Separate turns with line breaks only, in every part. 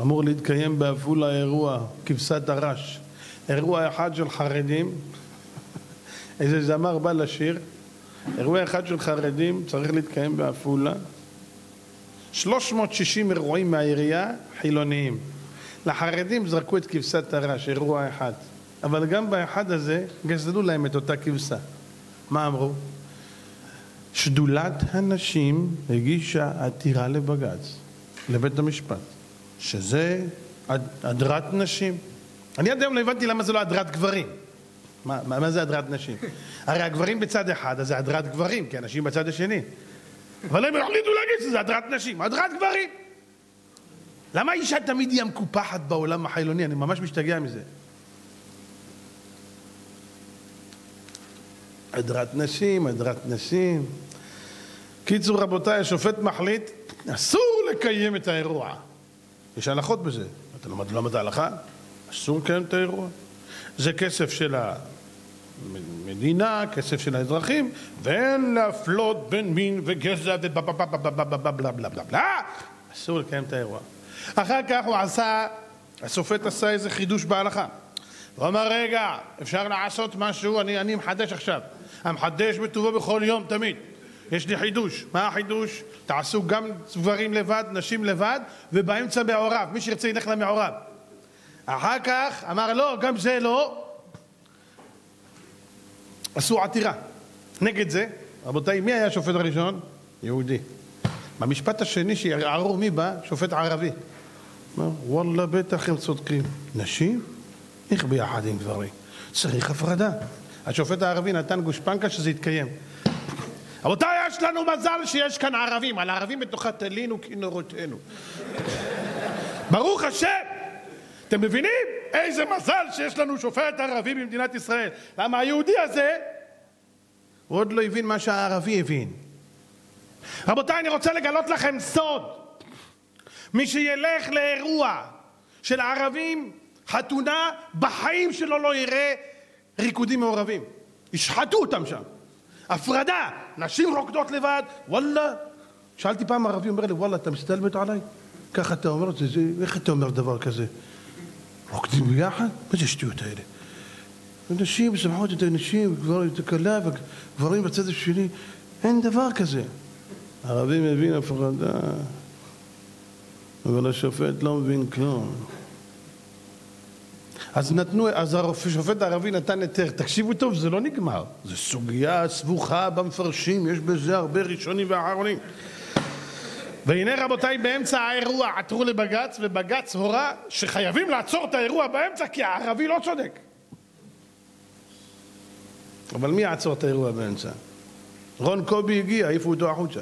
אמור להתקיים בעפולה אירוע, כבשת הרש. אירוע אחד של חרדים, איזה זמר בא לשיר, אירוע אחד של חרדים צריך להתקיים בעפולה. 360 אירועים מהעירייה חילוניים. לחרדים זרקו את כבשת הרש, אירוע אחד. אבל גם באחד הזה גזלו להם את אותה כבשה. מה אמרו? שדולת הנשים הגישה עתירה לבג"ץ, לבית המשפט, שזה הדרת נשים. אני עד היום לא הבנתי למה זה לא הדרת גברים. מה, מה, זה הדרת נשים? הרי הגברים בצד אחד, אז זה הדרת גברים, כי הנשים בצד השני. אבל הם החליטו להגיד שזה הדרת נשים, הדרת גברים. למה האישה תמיד היא המקופחת בעולם החילוני? אני ממש משתגע מזה. הדרת נשים, הדרת נשים. קיצור רבותיי, השופט מחליט, אסור לקיים את האירוע. יש הלכות בזה. אתה לומד, לומד ההלכה? אסור לקיים את האירוע. זה כסף של המדינה, כסף של האזרחים, ואין להפלות בין מין וגזע ובלה בלה בלה בלה אסור לקיים את האירוע. אחר כך הוא עשה, השופט עשה איזה חידוש בהלכה. הוא אמר, רגע, אפשר לעשות משהו, אני, אני מחדש עכשיו. המחדש בטובו בכל יום, תמיד. יש לי חידוש. מה החידוש? תעשו גם גברים לבד, נשים לבד, ובאמצע מעורב. מי שירצה ילך למעורב. אחר כך אמר לא, גם זה לא. עשו עתירה. נגד זה, רבותיי, מי היה השופט הראשון? יהודי. במשפט השני שיערערו מי בא? שופט ערבי. אמר, וואלה, בטח הם צודקים. נשים? איך ביחד עם גברים? צריך הפרדה. השופט הערבי נתן גושפנקה שזה יתקיים. רבותיי, יש לנו מזל שיש כאן ערבים. על הערבים בתוכה תלינו כנורותינו. ברוך השם! אתם מבינים? איזה מזל שיש לנו שופט ערבי במדינת ישראל. למה היהודי הזה, הוא עוד לא הבין מה שהערבי הבין. רבותיי, אני רוצה לגלות לכם סוד. מי שילך לאירוע של ערבים, חתונה, בחיים שלו לא יראה ריקודים מעורבים. ישחטו אותם שם. הפרדה, נשים רוקדות לבד, וואלה. שאלתי פעם ערבי, אומר לי, וואלה, אתה מסתלבט עליי? ככה אתה אומר את זה, זה, איך אתה אומר דבר כזה? רוקדים ביחד? מה זה השטויות האלה? נשים משמחות את הנשים, גברים את הכלה, וגברים בצד השני, אין דבר כזה. הערבי מבין הפרדה, אבל השופט לא מבין כלום. אז נתנו, אז השופט הערבי נתן היתר, תקשיבו טוב, זה לא נגמר, זו סוגיה סבוכה במפרשים, יש בזה הרבה ראשונים ואחרונים. והנה רבותיי, באמצע האירוע עתרו לבג"ץ, ובג"ץ הורה שחייבים לעצור את האירוע באמצע כי הערבי לא צודק. אבל מי יעצור את האירוע באמצע? רון קובי הגיע, העיפו אותו החוצה.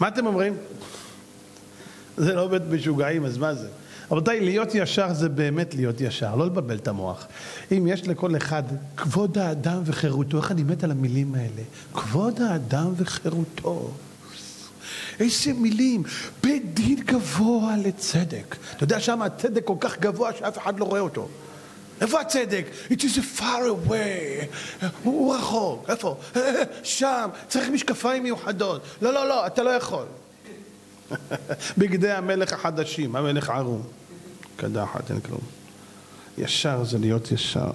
מה אתם אומרים? זה לא בית משוגעים, אז מה זה? רבותיי, להיות ישר זה באמת להיות ישר, לא לבלבל את המוח. אם יש לכל אחד כבוד האדם וחירותו, איך אני מת על המילים האלה? כבוד האדם וחירותו. איזה מילים, בית דין גבוה לצדק. אתה יודע שם הצדק כל כך גבוה שאף אחד לא רואה אותו. איפה הצדק? It is far away. הוא רחוק. איפה? שם. צריך משקפיים מיוחדות. לא, לא, לא, אתה לא יכול. בגדי המלך החדשים, המלך ערום. קדחת, אין כלום. ישר זה להיות ישר.